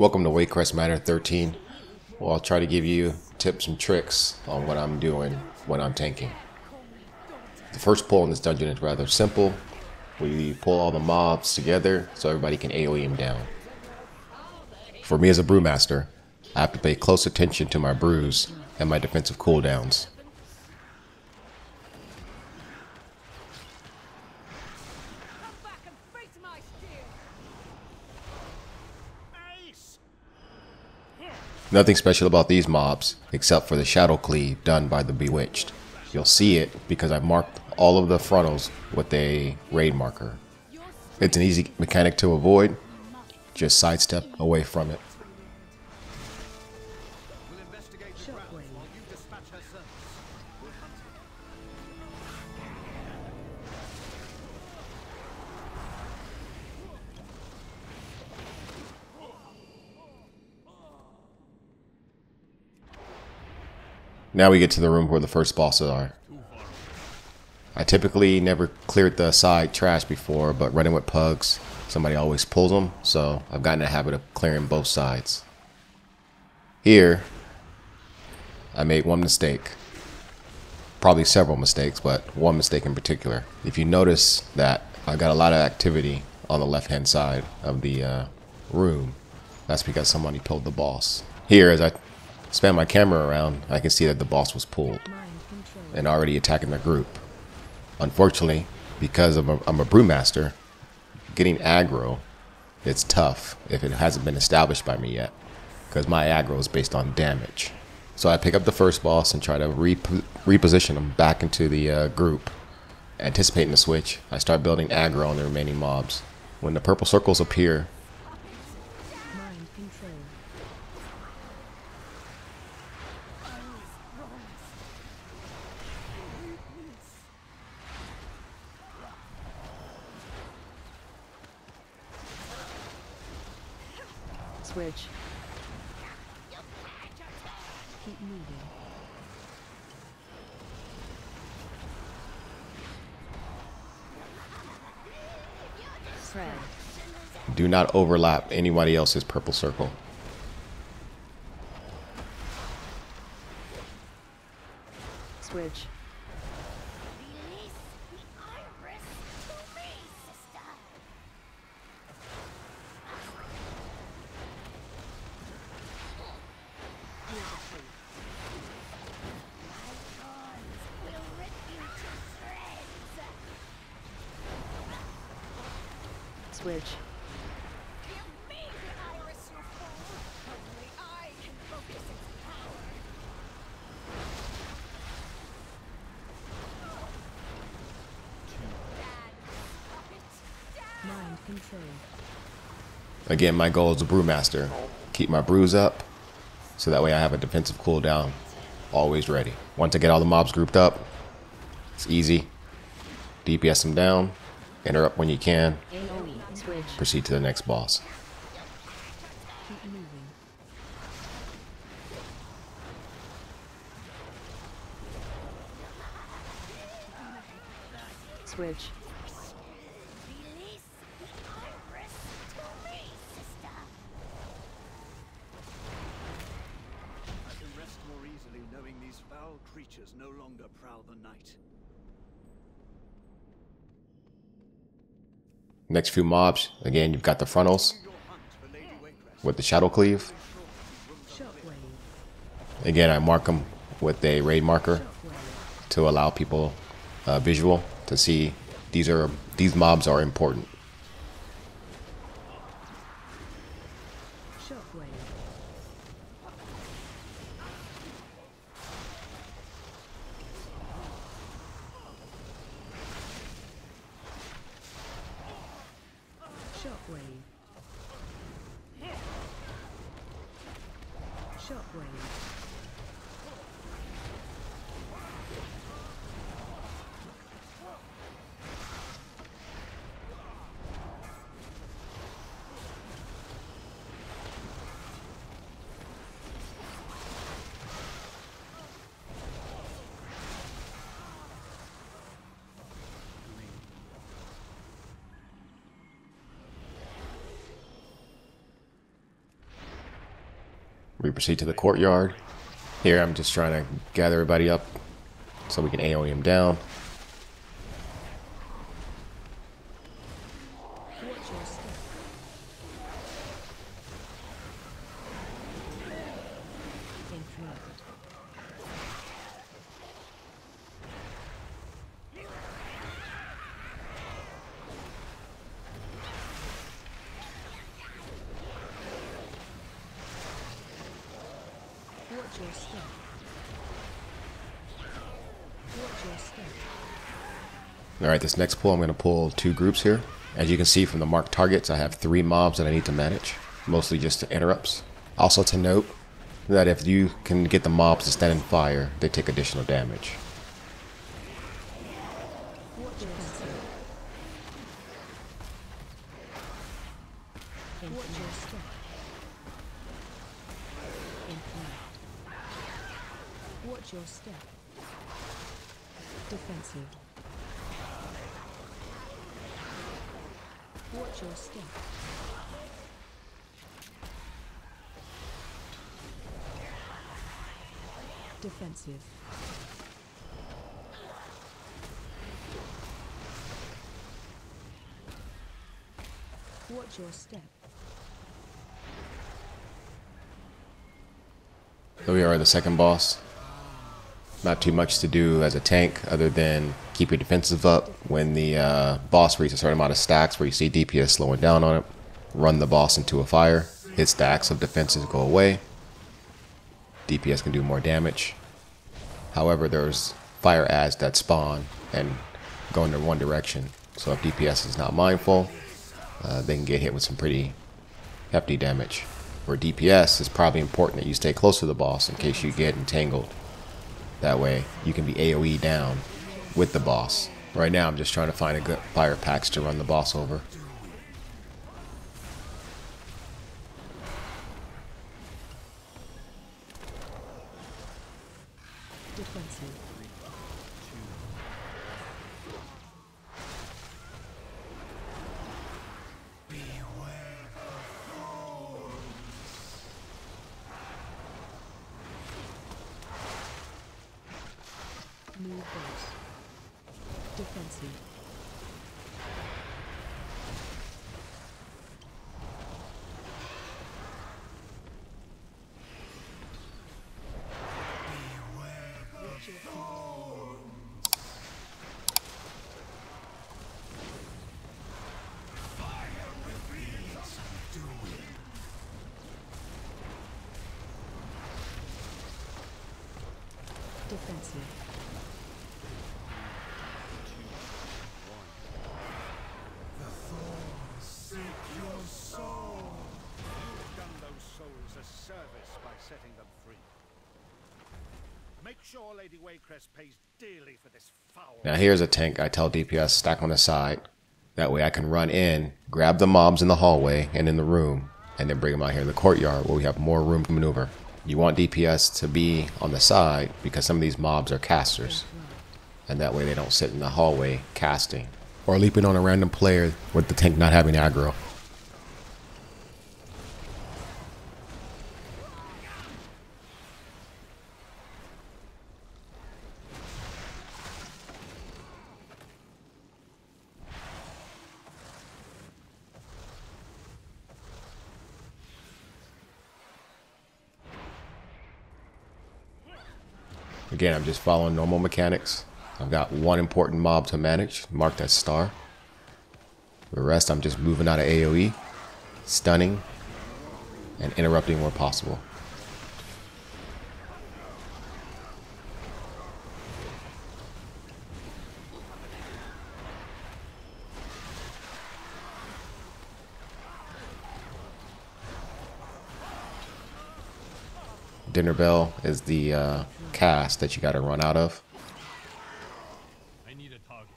Welcome to Waycrest Manor 13. Well, I'll try to give you tips and tricks on what I'm doing when I'm tanking. The first pull in this dungeon is rather simple. We pull all the mobs together so everybody can AoE them down. For me as a brewmaster, I have to pay close attention to my brews and my defensive cooldowns. Come back and face my steel! Nothing special about these mobs except for the shadow cleave done by the Bewitched. You'll see it because I marked all of the frontals with a raid marker. It's an easy mechanic to avoid, just sidestep away from it. Now we get to the room where the first bosses are. I typically never cleared the side trash before, but running with pugs, somebody always pulls them, so I've gotten a habit of clearing both sides. Here, I made one mistake. Probably several mistakes, but one mistake in particular. If you notice that I got a lot of activity on the left hand side of the uh, room, that's because somebody pulled the boss. Here, as I span my camera around, I can see that the boss was pulled and already attacking the group. Unfortunately, because I'm a, I'm a brewmaster, getting aggro, it's tough if it hasn't been established by me yet, because my aggro is based on damage. So I pick up the first boss and try to rep- reposition him back into the uh, group. Anticipating the switch, I start building aggro on the remaining mobs. When the purple circles appear, Mind control. Switch. Keep moving. Fred. Do not overlap anybody else's purple circle. Switch. Release the iris to me, sister! My thorns will rip you to shreds! Switch. Give me the iris, you fool! Only I can focus its power! Dad, stop it! Dad! Mind control. Again, my goal as a brewmaster, keep my brews up, so that way I have a defensive cooldown always ready. Once I get all the mobs grouped up, it's easy. DPS them down, interrupt when you can, proceed to the next boss. Keep moving. Switch. Release the iris to me, sister! I can rest more easily knowing these foul creatures no longer prowl the night. Next few mobs, again, you've got the frontals with the shadow cleave. Again, I mark them with a raid marker to allow people uh, visual to see these are these mobs are important. Shockwave. Shockwave. Shockwave. We proceed to the courtyard. Here, I'm just trying to gather everybody up so we can AoE him down. Watch your step. In front. Watch your step. Watch your step. Alright, this next pull, I'm going to pull two groups here. As you can see from the marked targets, I have three mobs that I need to manage, mostly just to interrupts. Also to note that if you can get the mobs to stand in fire, they take additional damage. Watch your step. Watch your step. In front. Watch your step. Defensive. Your step. Defensive. Watch your step. So we are the second boss. Not too much to do as a tank other than keep your defensive up. When the uh, boss reaches a certain amount of stacks where you see DPS slowing down on it, run the boss into a fire. His stacks of defenses go away. DPS can do more damage. However, there's fire ads that spawn and go in one direction. So if DPS is not mindful, uh, they can get hit with some pretty hefty damage. For DPS, it's probably important that you stay close to the boss in case you get entangled. That way, you can be AoE down with the boss. Right now, I'm just trying to find a good fire packs to run the boss over. Defensive. You've done those souls a service by setting them free. Make sure Lady Waycrest pays dearly for this foul. Now here's a tank I tell DPS stack on the side. That way I can run in, grab the mobs in the hallway and in the room, and then bring them out here in the courtyard where we have more room to maneuver. You want DPS to be on the side because some of these mobs are casters. And that way they don't sit in the hallway casting. Or leaping on a random player with the tank not having aggro. Again, I'm just following normal mechanics. I've got one important mob to manage, marked as star. The rest, I'm just moving out of AoE, stunning, and interrupting where possible. Dinner Bell is the uh, cast that you got to run out of. I need a target.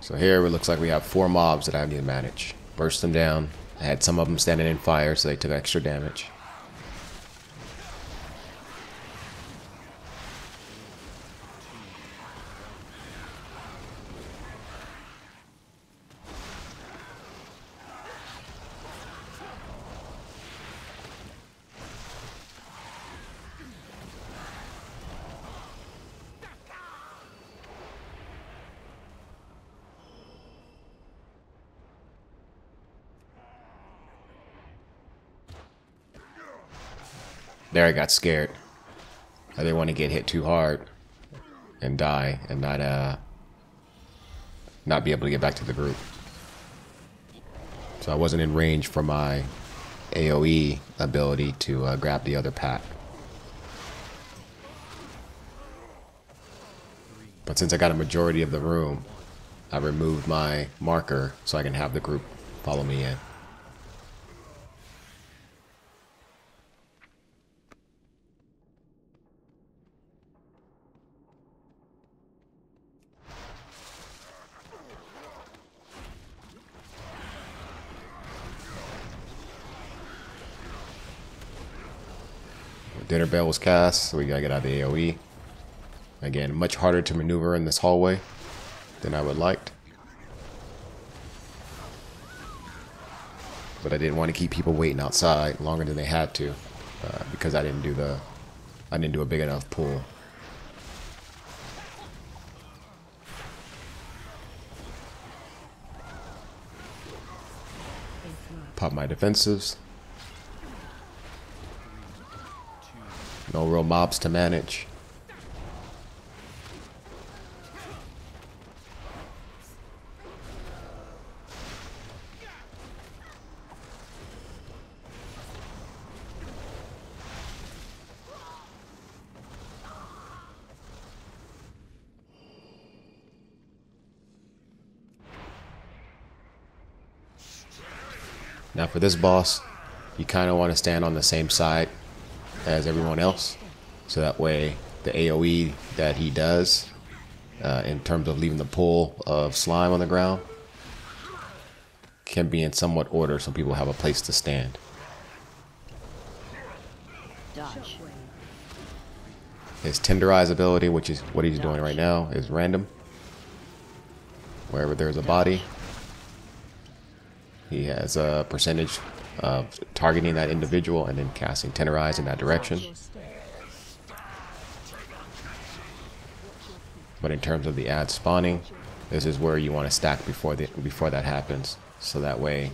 So here it looks like we have four mobs that I need to manage. Burst them down, I had some of them standing in fire, so they took extra damage. There I got scared. I didn't want to get hit too hard and die and not uh not be able to get back to the group. So I wasn't in range for my AoE ability to uh, grab the other pack. But since I got a majority of the room, I removed my marker so I can have the group follow me in. Dinner bell was cast, so we gotta get out of the AoE. Again, much harder to maneuver in this hallway than I would liked. But I didn't want to keep people waiting outside longer than they had to, uh, because I didn't do the, I didn't do a big enough pull. Pop my defensives. No real mobs to manage. Now for this boss, you kind of want to stand on the same side as everyone else. So that way the AoE that he does uh, in terms of leaving the pool of slime on the ground can be in somewhat order so people have a place to stand. Dodge. His tenderize ability, which is what he's doing right now, is random. Wherever there's a body, he has a percentage of targeting that individual and then casting tenderize in that direction. But in terms of the ad spawning, this is where you want to stack before the before that happens. So that way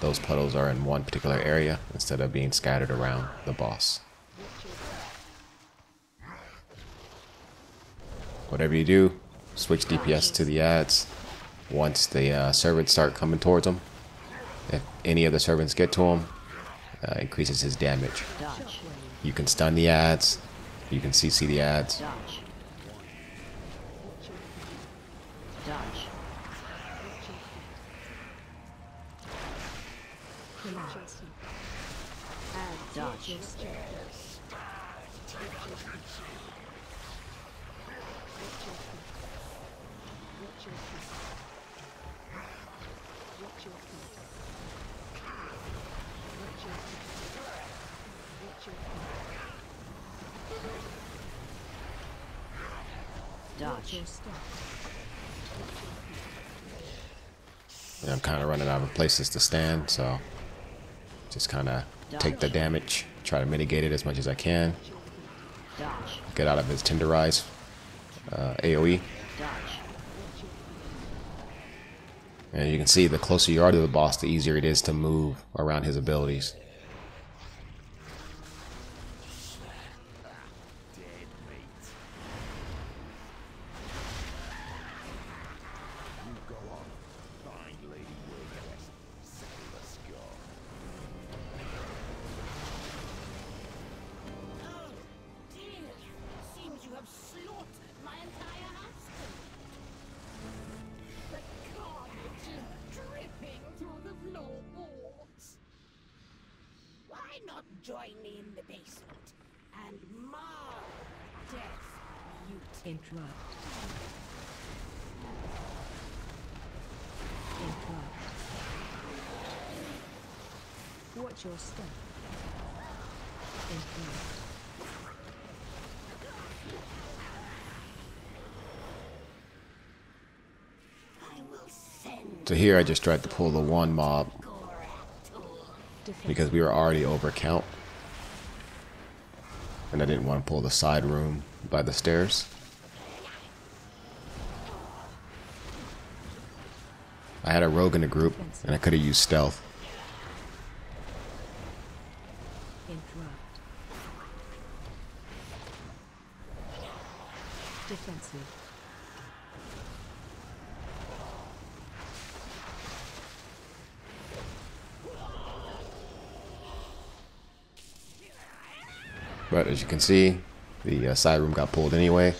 those puddles are in one particular area instead of being scattered around the boss. Whatever you do, switch DPS to the ads. Once the uh, servants start coming towards them, if any of the servants get to him, uh, increases his damage. You can stun the ads. You can CC the ads. Dodge. Dodge. Relax. Dodge. Your step. Dodge. And I'm kind of running out of places to stand, so just kind of take the damage, try to mitigate it as much as I can. Get out of his tenderize uh, AOE. And you can see the closer you are to the boss, the easier it is to move around his abilities. Join me in the basement and mar death beauty? Interrupt. Interrupt. Watch your step. Interrupt. So here I just tried to pull the one mob because we were already over count. And I didn't want to pull the side room by the stairs. I had a rogue in the group and I could have used stealth. Interrupt. Defensive. But as you can see, the uh, side room got pulled anyway.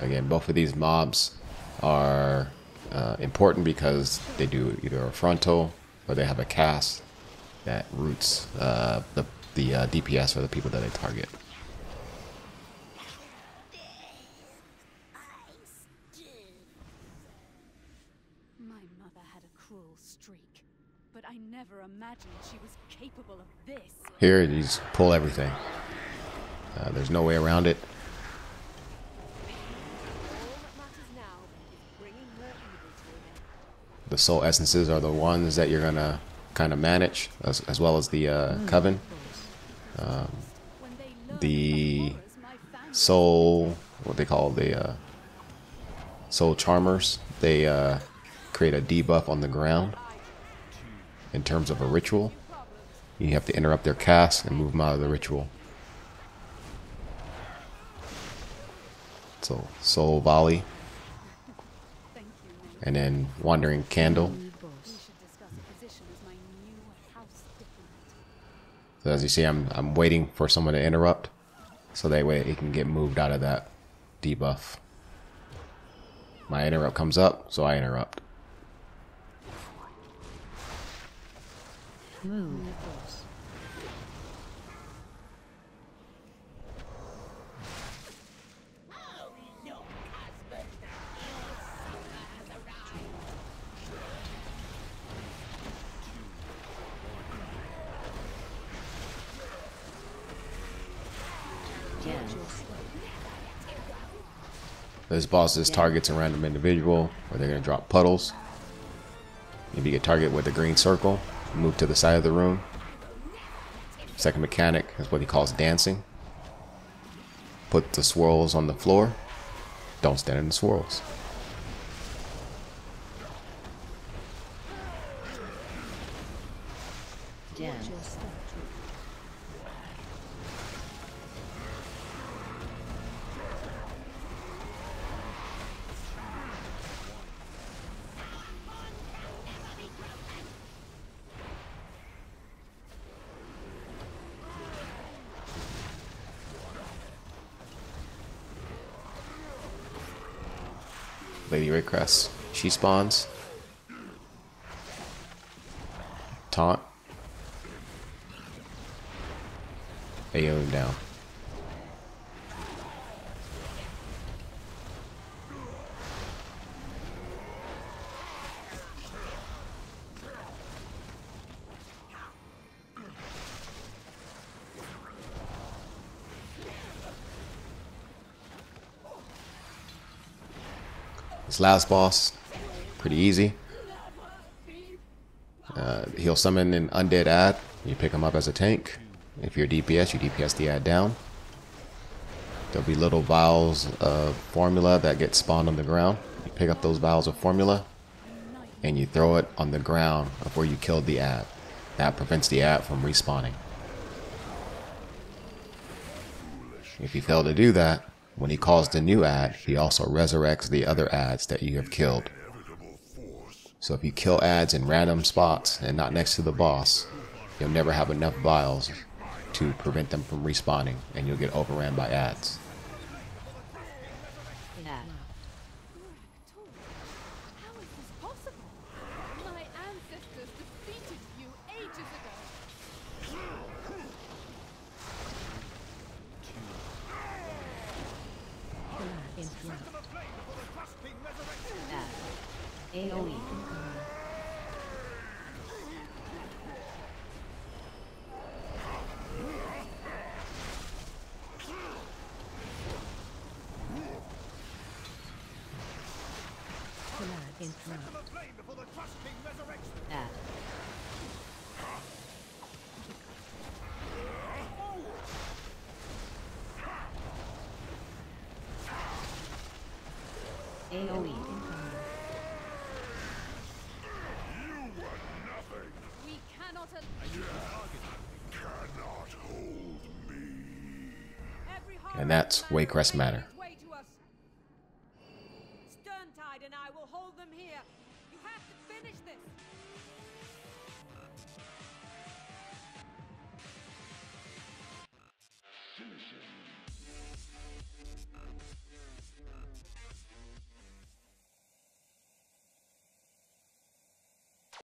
Again, both of these mobs are uh, important because they do either a frontal or they have a cast that roots uh, the, the uh, DPS for the people that they target. My mother had a cruel streak, but I never imagined she was capable of this. Here, you just pull everything. Uh, there's no way around it. The soul essences are the ones that you're gonna kind of manage, as, as well as the uh, coven. When they learned The horrors my family soul, what they call the uh, soul charmers, they uh, create a debuff on the ground in terms of a ritual. You have to interrupt their cast and move them out of the ritual. So soul volley, and then wandering candle. So as you see, I'm I'm waiting for someone to interrupt, so that way it can get moved out of that debuff. My interrupt comes up, so I interrupt. Move. Boss. This boss's targets a random individual, or they're gonna drop puddles. If you get target with a green circle, move to the side of the room. Second mechanic is what he calls dancing. Put the swirls on the floor. Don't stand in the swirls. Again. Watch your step. Lady Waycrest. She spawns. Taunt. AO down. This last boss, pretty easy. Uh, he'll summon an undead ad. You pick him up as a tank. If you're DPS, you DPS the ad down. There'll be little vials of formula that get spawned on the ground. You pick up those vials of formula and you throw it on the ground of where you killed the ad. That prevents the ad from respawning. If you fail to do that, when he calls the new ad, he also resurrects the other ads that you have killed. So if you kill ads in random spots and not next to the boss, you'll never have enough vials to prevent them from respawning, and you'll get overran by ads. How is this possible? My ancestors defeated you ages ago. Blood. Uh, AoE. Man Waycrest will make Manor. its way to us. Sterntide and I will hold them